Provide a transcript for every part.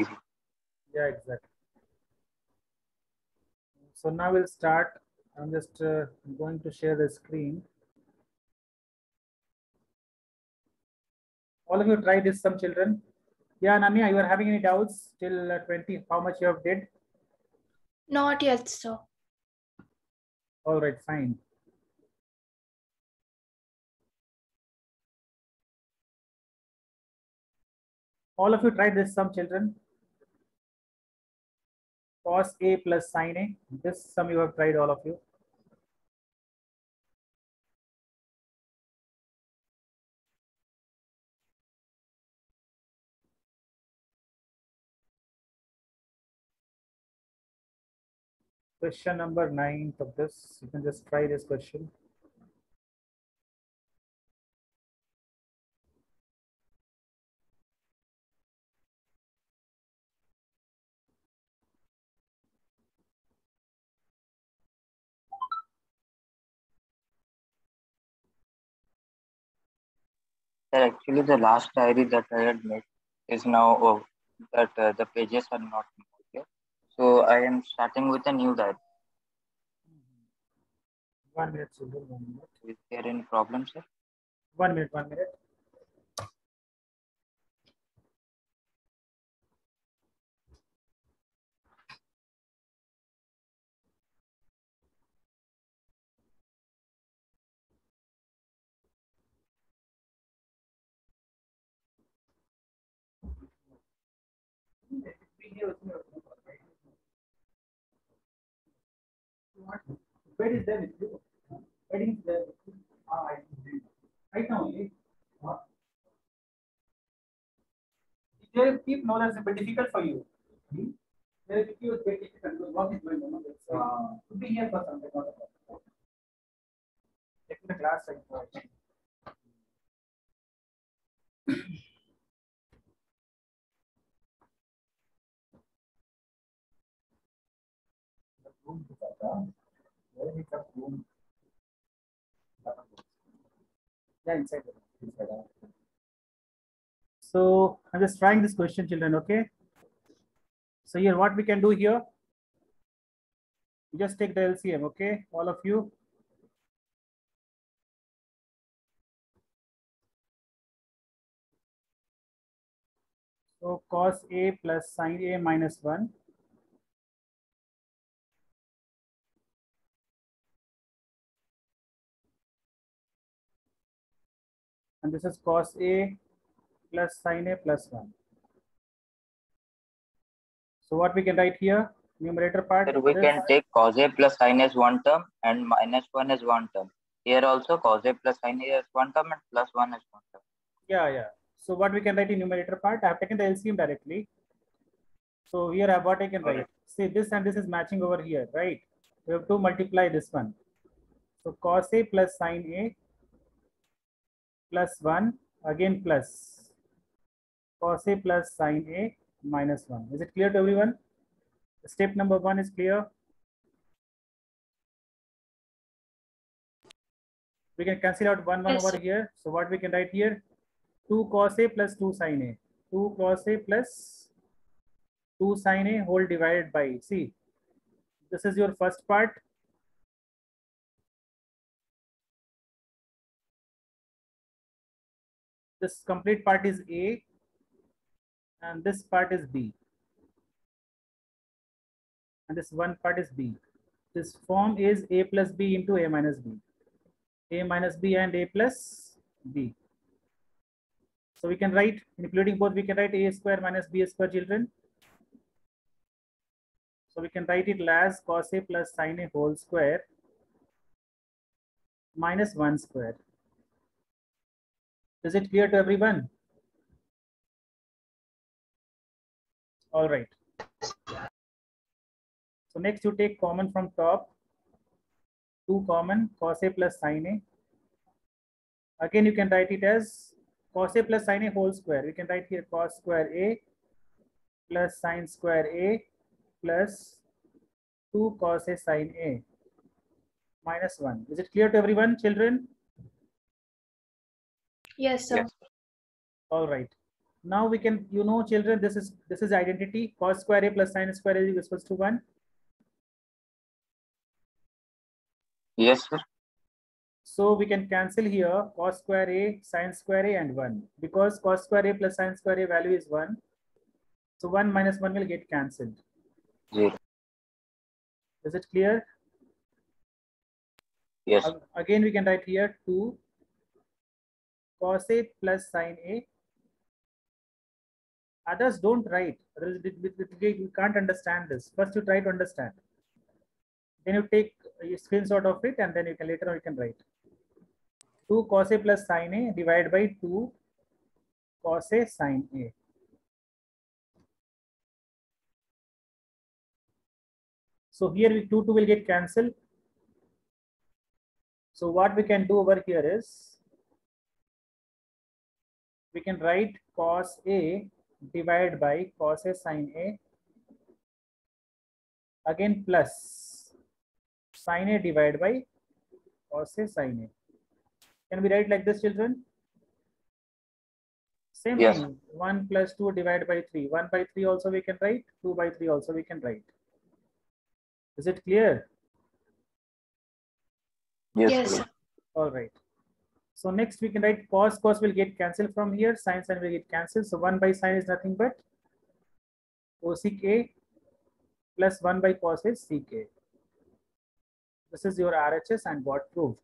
easy. Yeah, exactly. So now we'll start. I'm just uh, going to share the screen. All of you try this, some children. Yeah, Namia, you are having any doubts till uh, 20, how much you have did? Not yet, sir. All right, fine. All of you tried this, some children. Cos A plus sin A. This some you have tried, all of you. Question number nine of this. You can just try this question. Sir, actually, the last diary that I had made is now oh, that uh, the pages are not okay. So I am starting with a new diary. One minute, one minute. Is there any problem, sir? One minute, one minute. Where is there with you? Where is there with you? Ah, I see. Right now only. What? There keep as a bit difficult for you. Hmm? There is a difficult what is going on? Uh, to be here for something. not a problem. Taking the class like room to that, where is the room? Yeah, inside. the- inside the- So I'm just trying this question, children, okay? So here, what we can do here? You just take the LCM, okay? All of you. So cos A plus sin A minus 1. And this is cos A plus sin A plus 1. So what we can write here, numerator part. Sir, we this- can take cos A plus sin as one term and minus one as one term. Here also cos A plus sin A as one term and plus one as one term. Yeah, yeah. So what we can write in numerator part, I have taken the LCM directly. So here I have what I can write. See this and this is matching over here, right? We have to multiply this one. So cos A plus sin A plus 1 again plus cos A plus sin A minus 1. Is it clear to everyone? Step number one is clear. We can cancel out one one Yes, over here. So what we can write here? 2 cos A plus 2 sin A. 2 cos A plus 2 sin A whole divided by, see, this is your first part. This complete part is A and this part is B. And this one part is B. This form is A plus B into A minus B. A minus B and A plus B. So we can write, including both, we can write A square minus B square children. So we can write it as cos A plus sine A whole square minus 1 square. Is it clear to everyone? All right. So next you take common from top. 2 common cos A plus sin A. Again, you can write it as cos A plus sin A whole square. We can write here cos square A plus sin square A plus 2 cos A sin A minus 1. Is it clear to everyone, children? Yes, sir. Yes. All right. Now we can, you know, children, this is this is identity. Cos square a plus sin square a is equals to one. Yes, sir. So we can cancel here cos square a, sin square a, and one because cos square a plus sin square a value is one. So one minus one will get cancelled. Zero. Is it clear? Yes. Again, we can write here 2 cos A plus sin A. Others don't write. We can't understand this. First, you try to understand. Then you take a screenshot of it and then you can later on you can write. 2 cos A plus sin A divided by 2 cos A sin A. So here we 2 2 will get cancelled. So what we can do over here is we can write cos A divided by cos A sin A again plus sin A divided by cos A sin A. Can we write like this, children? Same Yes. thing. 1 plus 2 divided by 3. 1 by 3 also we can write. 2 by 3 also we can write. Is it clear? Yes, Yes, sir. sir. All right. So next we can write cos, cos will get cancelled from here, sin, sin will get cancelled. So 1 by sin is nothing but cosec A plus 1 by cos is sec A. This is your RHS and what proved.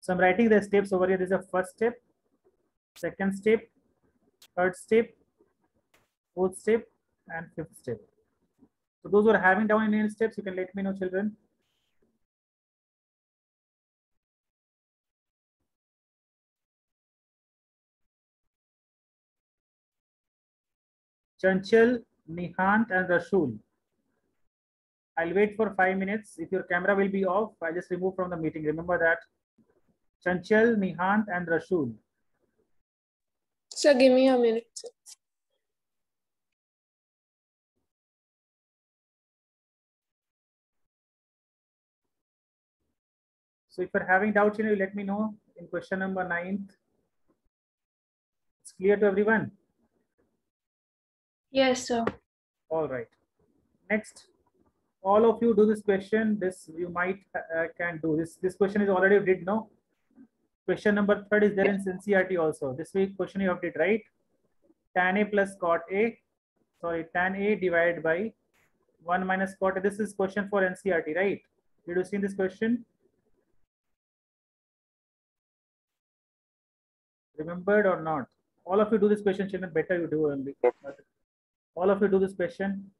So I'm writing the steps over here. This is the first step, second step, third step, fourth step, and fifth step. So those who are having down in any steps, you can let me know, children. Chanchal, Nihant, and Rashul. I'll wait for five minutes. If your camera will be off, I'll just remove from the meeting. Remember that. Chanchal, Nihant, and Rashul. Sir, give me a minute. So if you're having doubts, you know, let me know in question number ninth. It's clear to everyone. Yes, sir. All right. Next, all of you do this question. This you might uh, can do this. This question is already did no. Question number third is there in NCERT also. This week question you have did right. Tan A plus cot A. Sorry, tan A divided by one minus cot A. This is question for NCERT, right? Did you see this question? Remembered or not? All of you do this question, children. Better you do only. All of you do this question.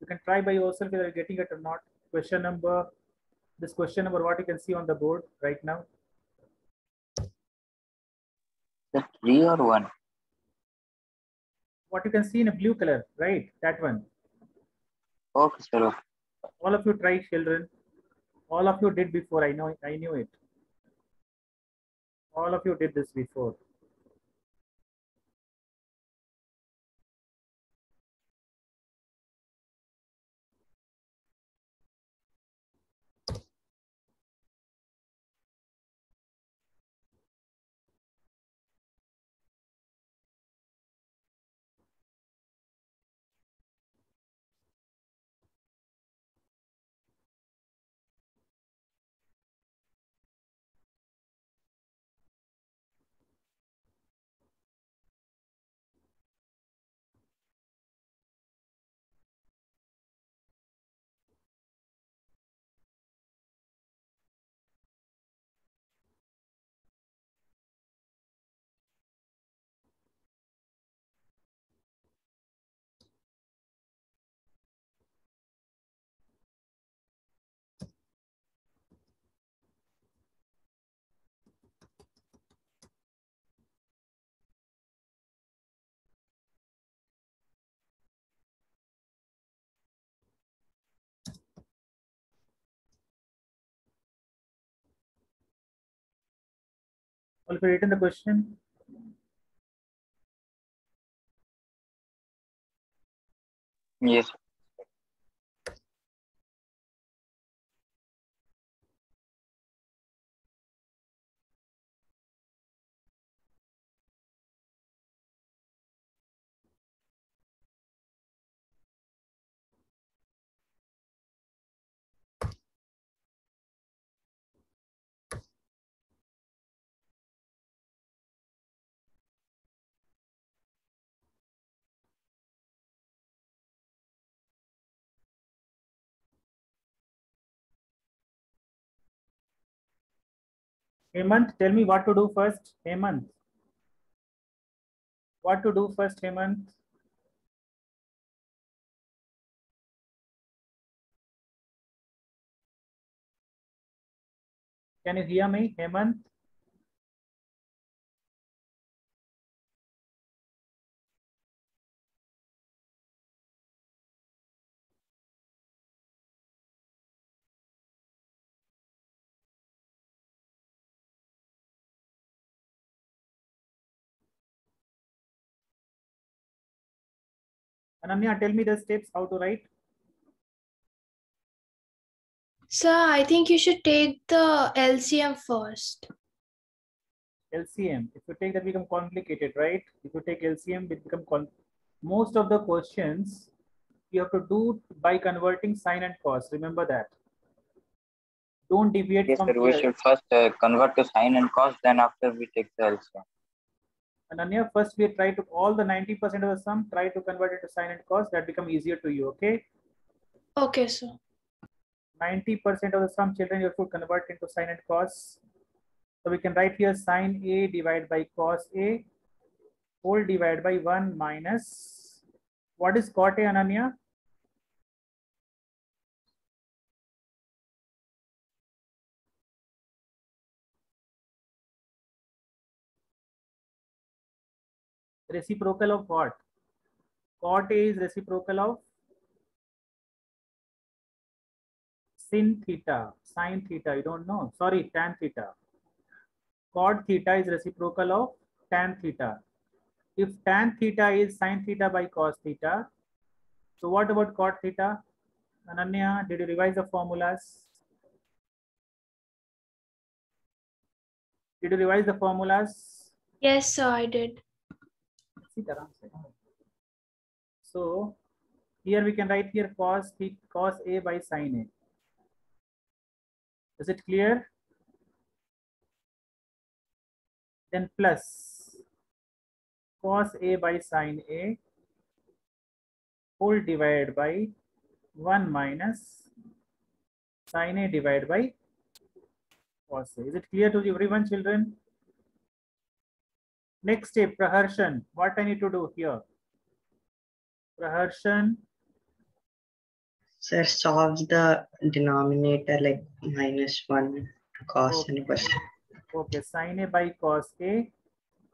You can try by yourself whether you're getting it or not. Question number, this question number, what you can see on the board right now. The three or one? What you can see in a blue color, right? That one. Okay, sir. All of you try, children. All of you did before. I know. I knew it. All of you did this before. You written the question. Yes. Hemant, tell me what to do first. Hemant. What to do first, Hemant? Can you hear me, Hemant? Ananya, tell me the steps how to write. Sir, I think you should take the LCM first. LCM. If you take that become complicated, right? If you take LCM, it become con most of the questions you have to do by converting sine and cos. Remember that. Don't deviate Yes, from sir. We should first uh, convert to sine and cos, then after we take the LCM. Ananya, first we try to all the 90% of the sum, try to convert it to sine and cos. That become easier to you. Okay. Okay, sir. 90% of the sum children you have to convert into sine and cos. So we can write here sine A divided by cos A whole divided by 1 minus what is cot A Ananya? Reciprocal of what? Cot A is reciprocal of sin theta, sine theta, you don't know. Sorry, tan theta. Cot theta is reciprocal of tan theta. If tan theta is sine theta by cos theta, so what about cot theta? Ananya, did you revise the formulas? Did you revise the formulas? Yes, sir, I did. So here we can write here cos theta, cos A by sine A. Is it clear? Then plus cos A by sine A whole divided by 1 minus sine A divided by cos A. Is it clear to everyone, children? Next step, Praharshan. What I need to do here? Praharshan, Sir, solve the denominator like minus 1 cos and cos. okay, sine A by cos A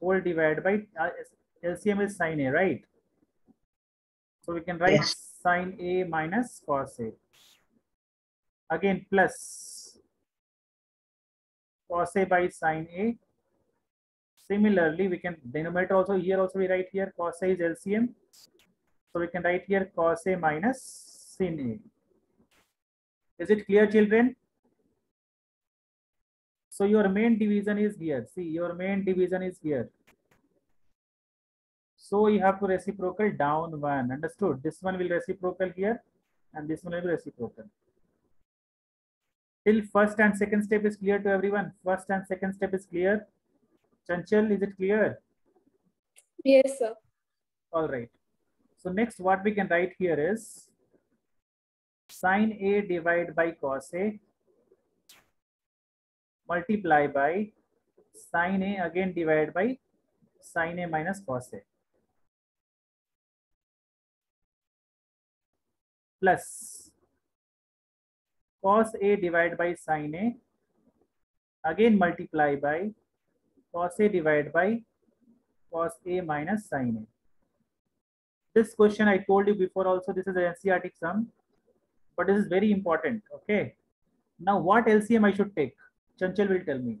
whole divided by uh, LCM is sine A, right? So we can write Yes. sine A minus cos A. Again, plus cos A by sine A. Similarly, we can denominator also here also we write here cos A is LCM. So we can write here cos A minus sin A. Is it clear, children? So your main division is here. See, your main division is here. So you have to reciprocal down one. Understood? This one will reciprocal here and this one will reciprocal. Till first and second step is clear to everyone. First and second step is clear. Chanchal, is it clear? Yes, sir. All right. So next what we can write here is sine A divided by cos A multiply by sine A again divided by sine A minus cos A plus cos A divided by sine A again multiply by cos A divided by cos A minus sine A. This question I told you before also, this is an NCERT sum, but this is very important, okay? Now what LCM I should take? Chanchal will tell me.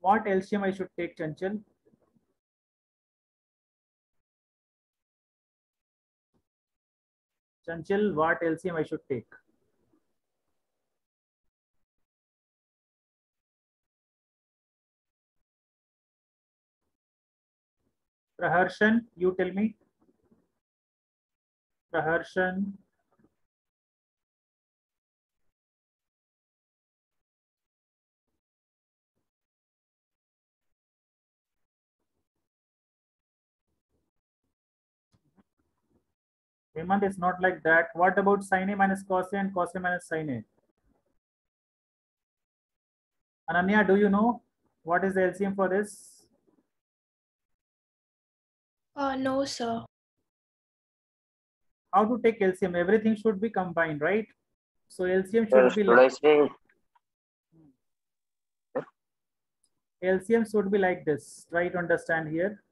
What LCM I should take, Chanchal? Chanchal, what LCM I should take? Praharshan, you tell me. Praharshan. Hemant is not like that. What about sine A minus cos and cos minus sine A? Ananya, do you know what is the LCM for this? Uh, no, sir. How to take LCM? Everything should be combined, right? So LCM Sir, should be like, say LCM should be like this. Try to understand here.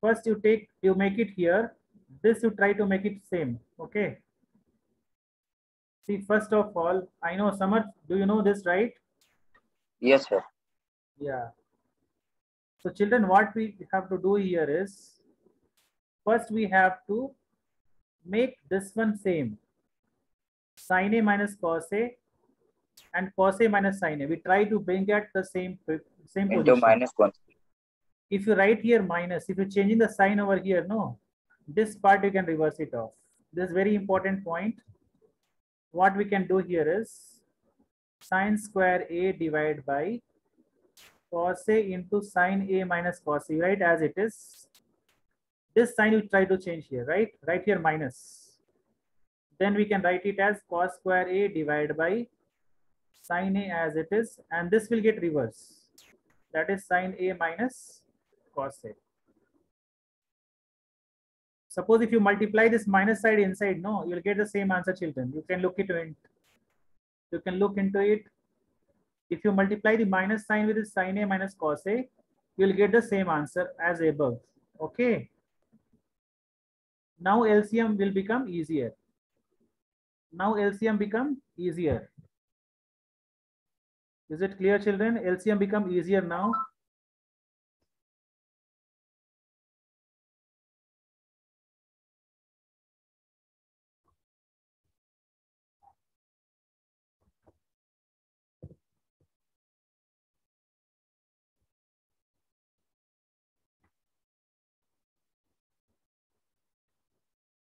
First you take, you make it here. This you try to make it same. Okay. See, first of all, I know Samar, do you know this, right? yes, sir? Yeah. So children, what we have to do here is, first we have to make this one same. Sin A minus cos A and cos A minus sin A. We try to bring at the same, same Into position. minus one. If you write here minus, if you're changing the sign over here, no, this part you can reverse it off. This is very important point. What we can do here is sine square A divided by cos A into sine A minus cos A, right? As it is. This sign you try to change here, right? Right here minus. Then we can write it as cos square A divided by sine A as it is, and this will get reversed. That is sine A minus cos A. Suppose if you multiply this minus side inside, no, you'll get the same answer, children. You can look into it. You can look into it. If you multiply the minus sign with the sin A minus cos A, you'll get the same answer as above. Okay. Now LCM will become easier. Now LCM become easier. Is it clear, children? LCM become easier now.